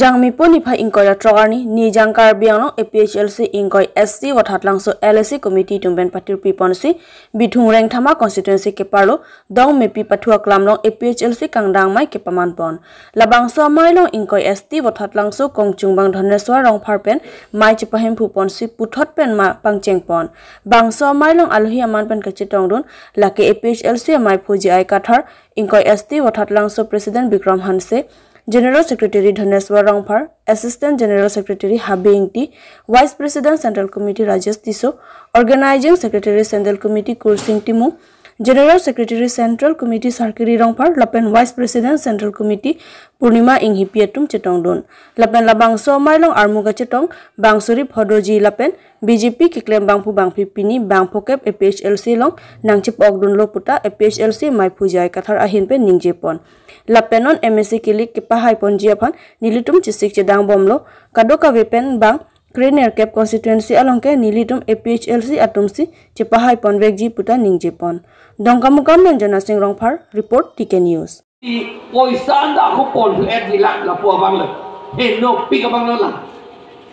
jangmi poni pha ingkoi atrogarni ni jangkar bianglo APHLC ingkoi SC wathatlangso LSC committee tumben patir piponsi bithung reng thama constituency ke parlo dong mepi pathua klamlo APHLC kangdang mai ke paman pon labang so mailo ingkoi ST wathatlangso kongchungbang dhaneswar rong pharpen mai chipahem phu ponsi puthot pen ma pangcheng pon bangso mailong aluhi aman pen kache tongdun lake APHLC mai phuji ai kathar ingkoi ST wathatlangso president Bikram Hanse General Secretary Dhaneswar Rangphar, Assistant General Secretary Habi Ingti, Vice President Central Committee Rajesh Tiso, Organizing Secretary Central Committee Kursing Timu, General Secretary Central Committee Sarkiri Rongpar, Lapen Vice President Central Committee Purnima Inghi Pietum Chetong Dun. Lapen Labang So Mailong Armuga Chetong, Bang Surip Hodoji Lapen, BJP kiklem bangpu bangpi pini bang pokep APHLC long nangchip ogdun lo puta APHLC mai pujai kathar ahin pe ningje pon. Lapenon MSC kilik kipahai pon jiapan nilitum chisik cedang bomlo kadoka wepen bang Krener Cap constituency alongke nilitum APHLC atumsi chepahai pon vegji puta ningje pon. Dongkamukam Ranjana Singh Rongphar report TK News. Poisan da ko pon et dilak la po bang le. He no pi ka bang la.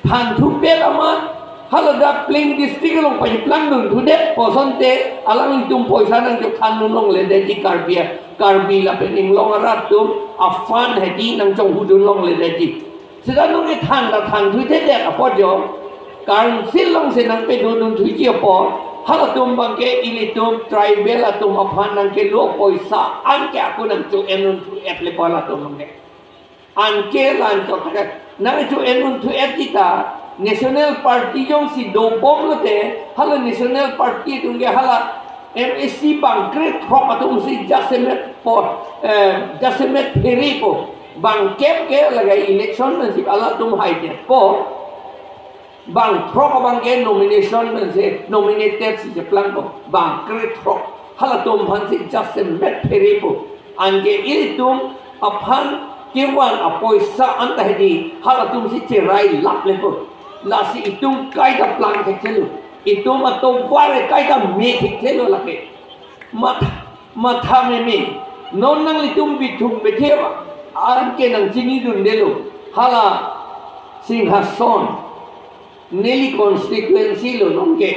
Than thu pe aman hala da pling district long pa plan nun thu de poson te alang tum poisan ang than nun long le de ji karbia karbi la pe long arat tum afan he nang chong hu long le de ji sekarang ni thang tak thang tu dia dia apa jom karena silang senang pedunun tu dia apa hal tum bangke ini tum tribal atum apa nangke lo poisa angke aku nang tu enun tu etle pala tum bangke angke lan to tak nang tu enun tu et kita national party jong si do bom lote hal national party tungge hala MSC bangkret hok atum si jasemet por jasemet ferry ko bằng kép ke là cái election mình sẽ Allah tum hai đẹp po bằng pro bằng cái nomination mình sẽ nominated sẽ sẽ plan po bằng create pro hala tum hắn sẽ just sẽ met peri po anh cái ý tum apan kiwan apoy sa anta hedi hala tum sẽ chỉ rai lap lên po là sẽ itum cái đó plan thế chứ itu mà tôi qua cái cái đó mẹ thế chứ là cái. Mà mà tham mẹ nó năng lực tum bị thùng bị thế mà anke nang sini dun delu hala singhason neli constituency lo nongke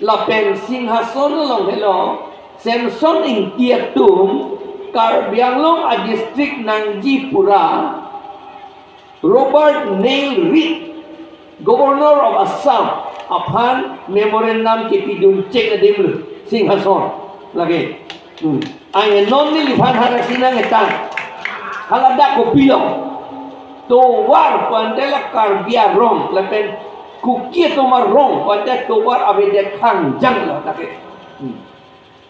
la pen singhason lo helo semson ing tiatum kar bianglong a district nang jipura robert neil reed governor of assam upon memorandum ke pidum cek adem singhason lagi ang non ni lipan harasina halada ko pilong to war pandela kar rong. Lepen kukie to mar rong pande to war khang jang la take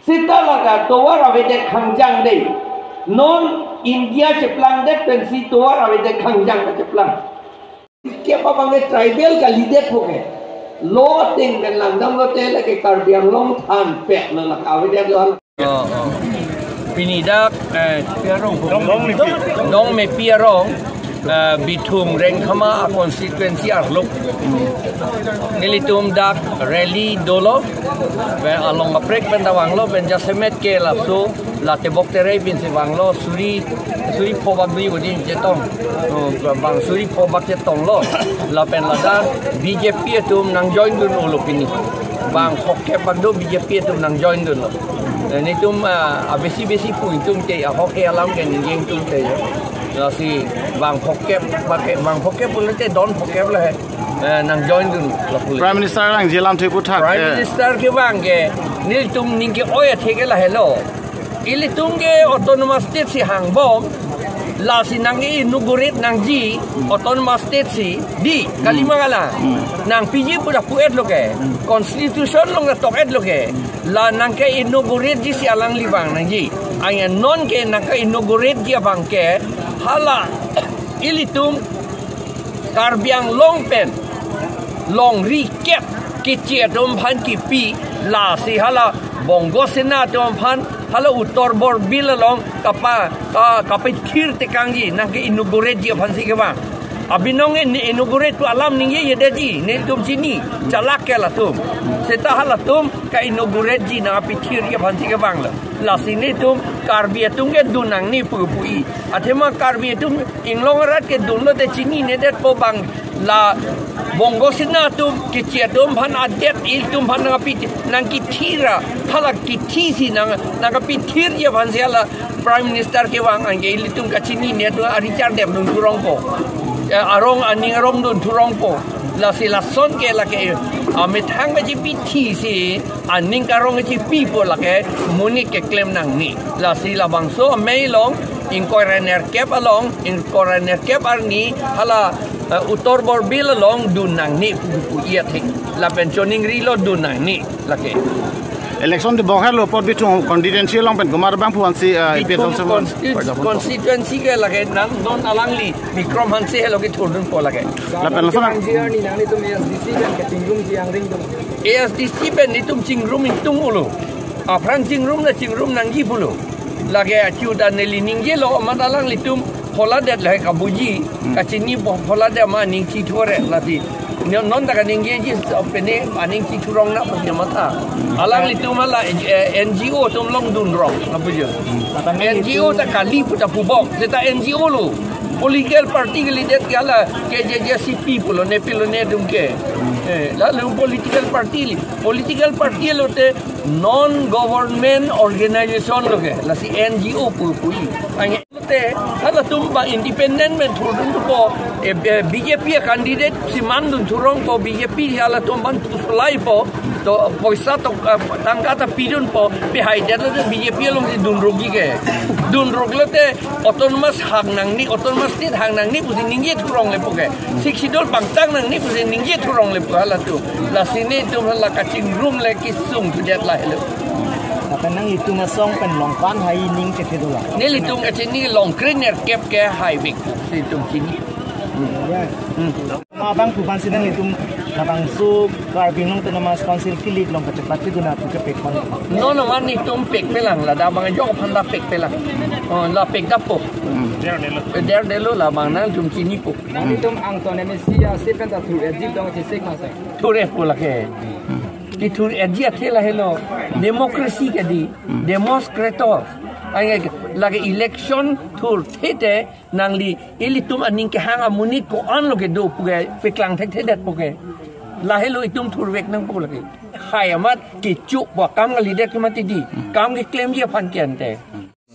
sita laga to war khang jang dei non india cheplang de pensi to war avede khang jang ka cheplang ke pa bange tribal ka leader ho ke lo ting ben lang lo te la ke kar long than pe la la ka lo pinidak eh, dong me pierong eh, bitum rengkhama a constituency arlok nilitum dak rally dolo ve along a prek ben dawanglo ben jasemet ke lapso late boktere bin se wanglo suri suri pobak bi wodin jetong bang suri pobak jetong lo la pen la dar bjp tum nang join dun olopini bang khokke bagdo bjp tum nang join dun lo. na nitum a besi besi pun itu mte a hoke alam kan yang tu mte ya na bang hoke pakai bang hoke pun mte don hoke lah nang join tu prime minister lang jelam tu ikut prime minister ke bang ke ni tum ningke oya teke lah hello ili tum ke autonomous state si hang bom la si nang i nugurit nang ji autonomous state si di kalimangala nang piji pura puet lo ke. Constitution lo nga tok et lo ke. La nang ke inaugurit ji si alang libang nang ji aya non ke nang ke inaugurit ji abang ke hala ilitum karbiang long pen long recap ki chia dom phan ki pi la si hala bongo sena phan hala utor bor bil long kapa ka kapai thir te kangji nang ke inaugurate ji phan ke ba abinong ini inaugurate tu alam ni ye deji ni tum sini calak ke lah tum seta hal tum ka inaugurate ji na pitir ye bhanti ke bangla la la sini tum karbi tum ke dunang ni pu pui athema karbi tum inglong rat ke dunlo de chini ne det po bang la bongo sina tum ki chia tum phan det il tum phan nga pi nang ki thira thala ki thi si nang nang pi thir ye sia la prime minister ke wang ang il tum ka chini ne tu a richard dem dun turong po. Arong aning arong dun turong po. La si la son ke la ke a me thang ma ji pi thi si aning karong ji pi po la ke, muni ke klem nang ni. La si la bang so mei long in korener kep along in korener kep arni hala utor bor bil along dun nang ni pu pu ia thik. La pensioning ri lo dun nang ni la ke election bawah lo pot bitung confidential long pen kumar bang puan si IPS also constituency ke lage nan don alang li. Mikrom han se lo ke thurdun po lage la pen lo sana. Ni nang ni tum ASDC ben ke tingrum ji ang ring tum. ASDC ben ni tum chingrum in tung ulu. Afran chingrum na chingrum nang gi pulu lage achu da neli ningje lo madalang li tum pola det la ka buji ka chini pola de ma ning chi thore la ti non daga ningge ji pene aning ki turong na punya mata. Alang li tu mala NGO tum long dun rong apa je. NGO ta kali puta pubok. Kita NGO lu political party ke lidet kala ke je je CP pulo ne pilo ne dum ke. Eh lalu political party li. Political party lo te non government organization lo ke. La si NGO pul puli सकते हैं अगर तुम इंडिपेंडेंट में थुरुन को BJP candidate सिमान थुरुन को बीजेपी याला तुम बन उसलाई पो तो पैसा तो तंगा तो पीरुन पो बेहाई जाते तो बीजेपी लोग दुन रोगी के दुन रोग लेते ऑटोनमस हाग नंगनी ऑटोनमस नीत हाग नंगनी उसी निंगे थुरोंग ले पोगे सिक्स डोल पंगतांग नंगनी उसी निंगे थुरोंग ले पोगे हाला तू लासिने तुम हाला कचिंग रूम ले किस सुंग तुझे kisung tu jet la hello Apa nang itu masong pen longpan hai ning ke kedua. Ni litung ke sini long kriner kep ke highway litung sini. Ya. Ma bang ku ban sinang itu nabang su garbing nong tenamas council kilik long kecepat itu na puke pek man. No no man ni tum pek pelang la da bang jong pan da pek pelang. Oh la pek da po. Der de lo la bang nang tum sini po. Nang itu ang to ne mesia sepen da tu edip dong ke sek masai. Ture po la ke. little edia tela hello democracy ke di demonstrator ang lagi election thur thete nangli ilitum aning ke hanga munit ko an loge do puge peklang thek thedat puge la hello itum thur vek nang puge lagi hai amat ki chu bo kam ga leader ki mati di kam ge claim je phan ke ante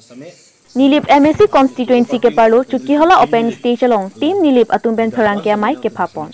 समय নিলিপ M S চি কনষ্টিটুৱেঞ্চি কেপাৰলো চুকি হলা open stage অলং team নিলিপ আতুমবেন ফৰাংকিয়া মাই কেফাপন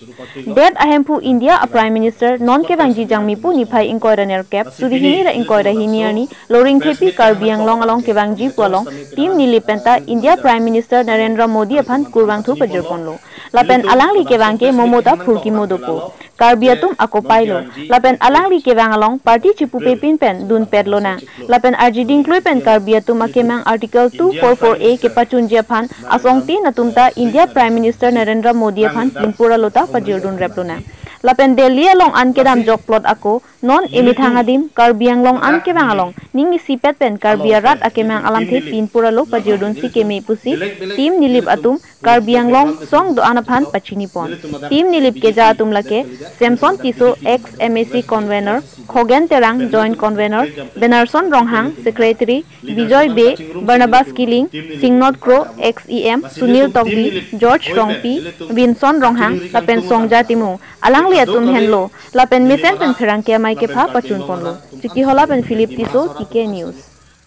ডেট আহেমফু ইণ্ডিয়া আ প্ৰাইম মিনিষ্টাৰ নন কেভাংজি জাংমিপু নিফাই ইংকয়ৰানেৰ কেপ চুৰিহিনীৰ ইংকয়ৰাহিনিয়াৰী লৰিং থেপি কাৰ্বিয়াং লং অলং কেভাংজি পুৱলং টিম নিলিপ পেণ্টা India prime minister Narendra Modi এফান কুৰবাংথু পৰ্যৰ্পণ লো লাপেন আলাংলি কেভাংকে মমতা ফুৰ্কি মদপু karbiatum ako pailo. Lapen alangli ke wangalong party chipu pepin pen dun perlona lapen arjiding klui pen karbiatum akemang article 244a ke pachun japan asongti natumta india prime minister narendra modi aphan pinpura lota pajildun replona lapen delhi along an kedam jok plot ako non emithangadim karbiang long an ke along. Ningi sipet pen karbia rat akemang alam the pinpura lo pajildun si keme pusi. Team nilip atum karbiang long song do anaphan pachini pon. Team nilip ke ja atum lake samson tiso ex mac convener. khogen terang joint convener. Benarson ronghang secretary. Bijoy be barnabas killing singnot crow ex em sunil togbi george rongpi winson ronghang lapen songja timu alang lia tum henlo lapen misen pen pherang ke mai ke pha pachun ponlo chiki hola pen philip tiso tk news.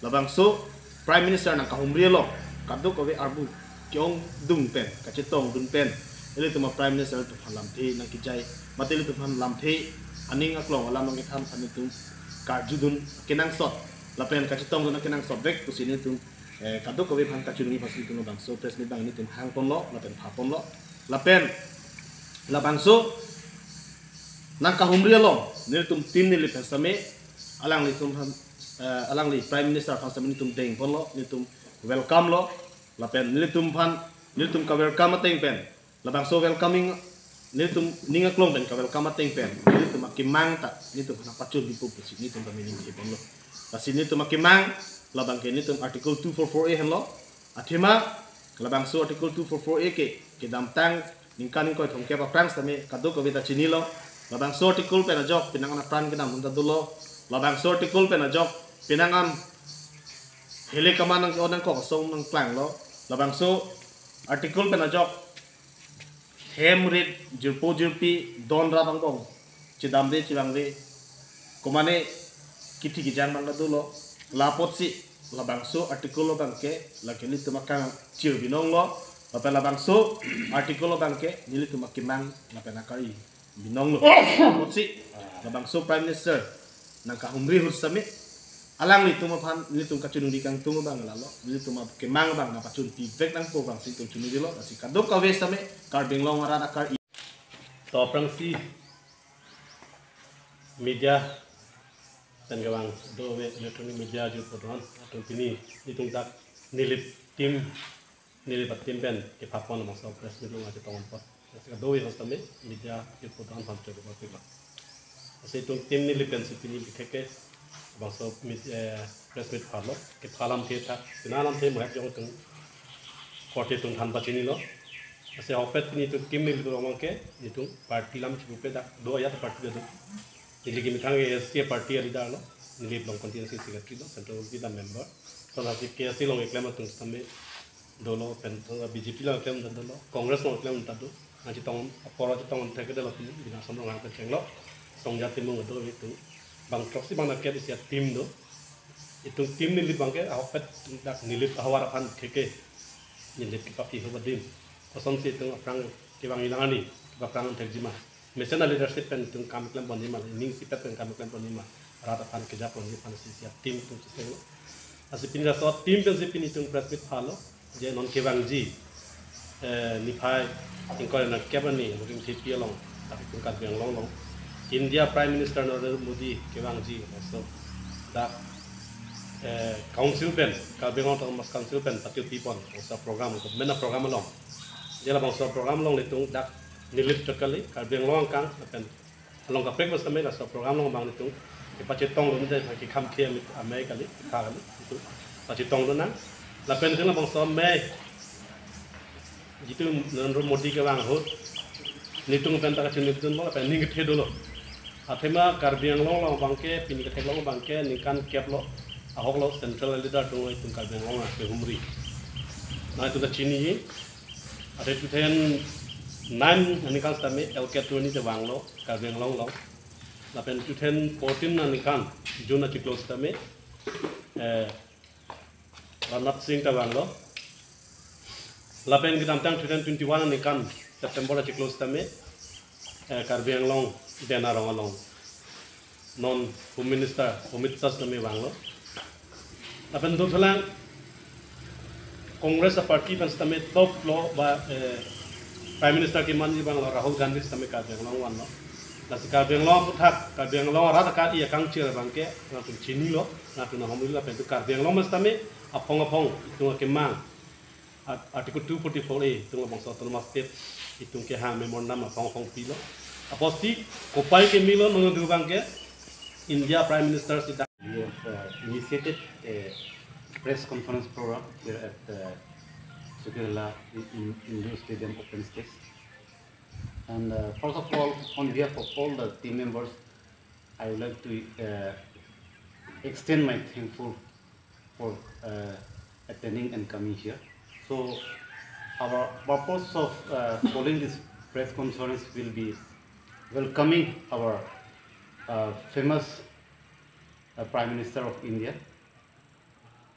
Labang so prime minister nang kahumri lo. Kaduk kowe arbu kyong dung pen kachitong dung pen ele tuma prime minister tu phalam the nang kijai mateli tu phalam the aning aklong alam nang tham tham tu karjudun kenang sot. Lapen kachitong dun kenang sot bek tu sini tu kaduk kowe phan kachuni phasi tu bang so press ni bang ni tu hang pon lo lapen pha pon lo. Lapen labang so nang kahumri lo ni tum tim ni lipas same alang li tum alang li prime minister phan same ni tum deng pon lo ni welcome lo la pen. Ni tum phan ni tum ka welcome pen. La bang so welcoming ni tum ninga klong pen ka welcome ateng pen. Ni tum akimang ta ni tum na pachul di pupu ni tum kami ni pon lo. La sini tum akimang la bang ke ni tum article 244a hen lo. Athima la bang so article 244a ke ke tang ningkan ning koi thong ke pa prang stame kadu ko beta chini lo labang so article pe na jok pinangan pran kina mun dulo. Labang so article pe na jok pinangan hele kaman nang onang ko song nang plang lo. Labang so article pe na jok hem rit jurpo jurpi don ra bang bong chidam de chibang de kumane kiti kijang bang dulo. Lapot si labang so article lo bang ke lakini tumakang chiu binong lo. Bapak labang so artikel lo bang ke nili tu makimang na penakari binong lo. Mutsi. Labang so prime minister. Nang kahumri hursame alang ni tu mapan nili tu kacun di kang tu bang lalo nili tu makimang bang na pacun tibek nang po bang si tu cunu dilo asi kadok kawe same karbing lo ngara nakar Toprang si. Media. Dan gawang do we electronic media ju poton atau pini hitung tak nilip tim. Nili batin ben ke papon mo so press meeting ma tong pot त्यसका दौ अवस्थामै विद्याको प्रधान भाषाको मात्रै সেইটো তেমনিলে পেন্সিল পিনি বিশেষকৈ বাছ প্ৰেছমিট ফাল ফালাম থে থাক নালাম থে মই একজন তোন কটে তোন ধান বাছি নিল আছে অপেত পিনি তো কেমনি লিখো আমাকে এইটো পাৰ্টি লাম চিপে দাক দো ইয়াত পাৰ্টি দে নিলিকি মিঠাং এছ চি পাৰ্টি আলি দা আলো নিলিপ লং কণ্টিনিউচি চিগাকি লো চেণ্ট্ৰেল উইকি দা মেম্বাৰ সদাজি কে এছ চি লং এক্লেম তোন সামে দলো পেন বিজেপি লং এক্লেম দলো কংগ্ৰেছ লং এক্লেম দাদো na ke nanti tong apora ti tong teke dalo pini bina somro ngang ta chenglo song jati mung do itu bang troksi bang naket sia tim do. Itu tim ni li bangke ahopet dak nilip ahwar kan keke nyendit ki papi ho badim kosom si tung aprang ki bang ilangani ki aprang tek jima mesena leadership pen tung kam klem boni ma. Ning si pet pen kam klem boni ma. Rata kan ke japon ni pan si sia tim tung senglo asipin tim pen si pini tung press mit phalo je non kebang ji ni phai in ko na kebang ni looking thi pi long ta kun ka beng long long india prime minister narendra modi kebang ji so da council pen ka beng on mas council pen pati people sa program ko mena program long je la bang so program long litung dak nilip chakali ka beng long kang pen long ka prek bas tamela so program long bang litung ke pachetong lo ndai ki kham khia mit america li ka li itu pachetong lo na la pen kena bang som me jitu nandro modi ke bang hot nitung pen tak chuni tun la pen ning the dolo athema karbiang long long bang ke pin ke long bang ke nikan kep lo. Ahok lo central leader tu itu karbiang long ke humri. Na itu da chini yi ade tu ten nan ani kan stame el ke tu ni te bang lo karbiang long long la pen tu ten 14 na nikan juna chi close stame eh Ranat Singh Tawang lo. Lapen kita tang 2021 ni kan September aja close tame Karbiang long dena rong long. Non Home Minister Homit Sas nami wang lo. Lapen tu thulang Congress party pan tame top lo ba Prime Minister ki manji bang lo Rahul Gandhi tame Karbiang long wan lo. Nasi Karbiang long putak Karbiang long rata kat iya kang cia bangke ngatu chini lo ngatu na homili lapen tu Karbiang long mas tame apong apong itu ke mang artikel 244 a itu ngomong soal autonomous state itu ke si kopai ke milo bangke India Prime Minister sudah We have uh, initiated a press conference program here at uh, Sukirla in Indo Stadium Open Space. And uh, first of all, on behalf of all the team members, I would like to uh, extend my thankful for uh, attending and coming here. So our purpose of uh, holding this press conference will be welcoming our uh, famous uh, Prime Minister of India,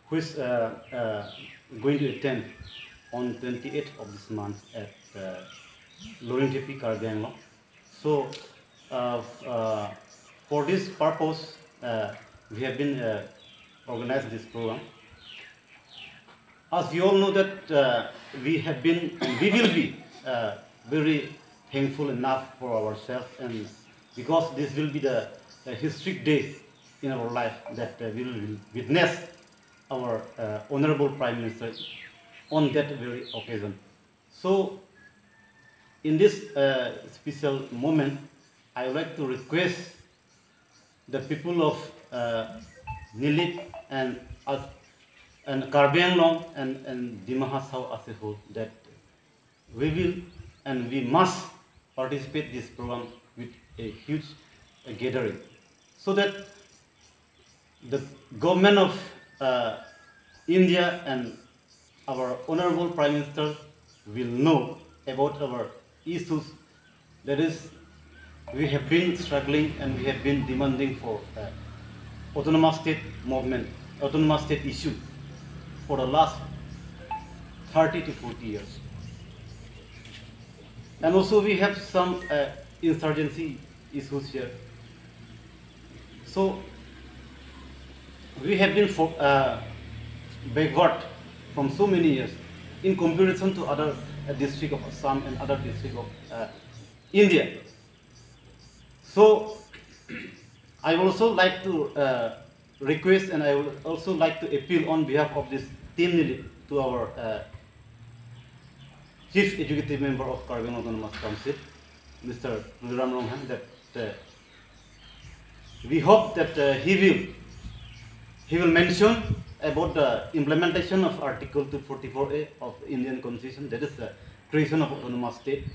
who is uh, uh, going to attend on 28th of this month at uh, Lorintepi, Karbianglo. So uh, for this purpose, we have been organized this program. As you all know that uh, we have been we will be uh, very thankful enough for ourselves and because this will be the, historic day in our life that uh, we will witness our uh, honorable prime minister on that very occasion. So in this uh, special moment, I would like to request the people of uh, and and Karbiang Long and, and Dimahasau as a whole that we will and we must participate this program with a huge gathering. So that the government of uh, India and our honorable prime minister will know about our issues. That is we have been struggling and we have been demanding for uh, autonomous state movement autonomous state issue for the last 30 to 40 years and also we have some uh, insurgency issues here so we have been for, uh, backward from so many years in comparison to other uh, district of Assam and other district of uh, India. So I also like to uh, request and I would also like to appeal on behalf of this team to our uh, Chief Executive Member of Carbon Autonomous Council, Mr. Rudiram Ronghan, that uh, we hope that uh, he will he will mention about the implementation of Article 244A of Indian Constitution, that is the creation of autonomous state,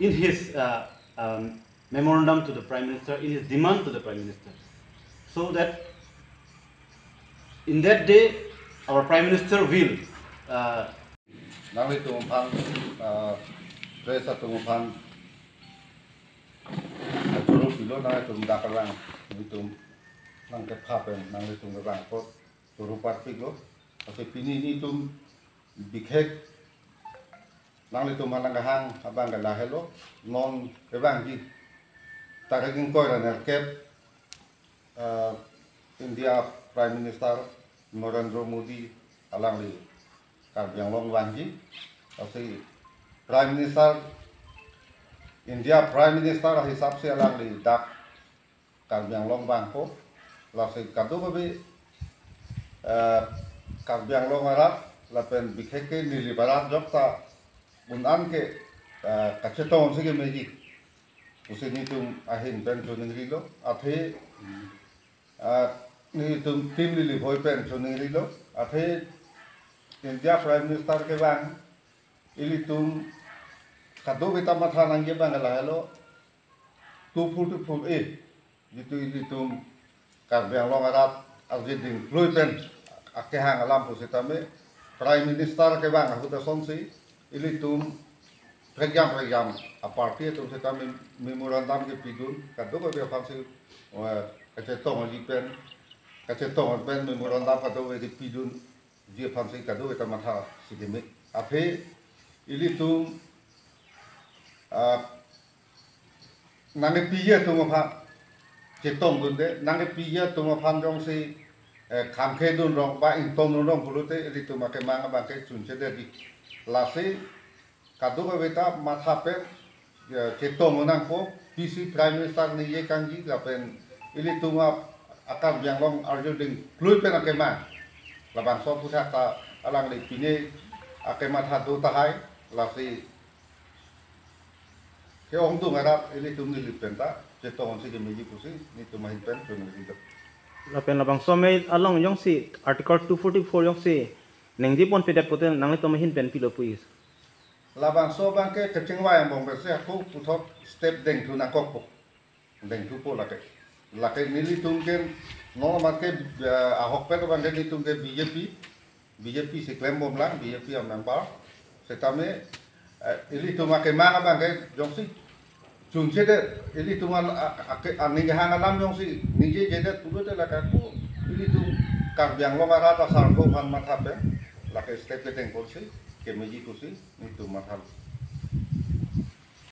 in his uh, um, memorandum to the Prime Minister, in his demand to the Prime Minister, so that in that day our Prime Minister will uh, nang le tung phang re sa tung phang churu pilo na tung da kalang ni tung nang ke pha pen nang le tung bang ko churu pat pilo ase pini ni tung bikhek nang le tung malang hang abang ga la hello non ke bang ji koi ra na kep India Prime Minister Narendra Modi alang li Karbiang Long Wanji, kasi Prime Minister, India Prime Minister हिसाब से अलग ली डाक Karbiang Long Bang ko, lasi kado babi Karbiang Long Arab, lapen bikheke nili barat jok ta unan ke kacetong sige meji, usi ni tum ahin pen chuning rilo, athe तीन relief हुई पेन सुनील अथे India prime minister के बांग इलीतुम खादो बेटा माथा नंगे Bangla hello two foot foot ए जितु इलीतुम कर बेलोंग रात अजी दिन लुई पेन आके हांग लाम पुसिता में प्राइम मिनिस्टर के बांग हुते सोंसी इलीतुम प्रेग्याम प्रेग्याम अपार्टी तो सिता में मेमोरेंडम के पिदुन खादो बेटा फांसी Kacetongan jipen, kacetongan pen memuron lap kado wedi pidun dia pamsi kado weta mata sidemi. Ape ili tu nange piye tu ngapa cetong dunde nange piye tu ngapa jong si kamke dun rong ba intom dun rong bulute ili tu make manga bangke cunce dedi. Lasi kado weta mata pen cetong nang ko PC Prime Minister ni ye kangji lapen ili tum akan yang long arjo ding. Lui pe na ke mang labang so pusat ta alang le pine ake matha do ta hai la si. Ke ong tu ngara ili tum ni lipen ta. Je to on si ke meji pusi ni tu mahin pen tu ni ta. Lapen labang so me along yong si article 244 yong si nengji pon pedat poten nang to mahin pen pilo puis labang so bang ke keching wa yang bong se aku puthok step deng tu na kok deng tu po la ke la ke nili tum ken no marke ahok pe bang ni tum ke BJP BJP se klem bom lang BJP am member se tame ili tum ke ma bang ke jong si chung che de ili tum ake ani ge hang alam jong si ni je je de tu de la ka ku ili tum kar biang lo mara ta sar ko man ma tha pe la ke step ke teng ko si ke meji ku si ni tum ma tha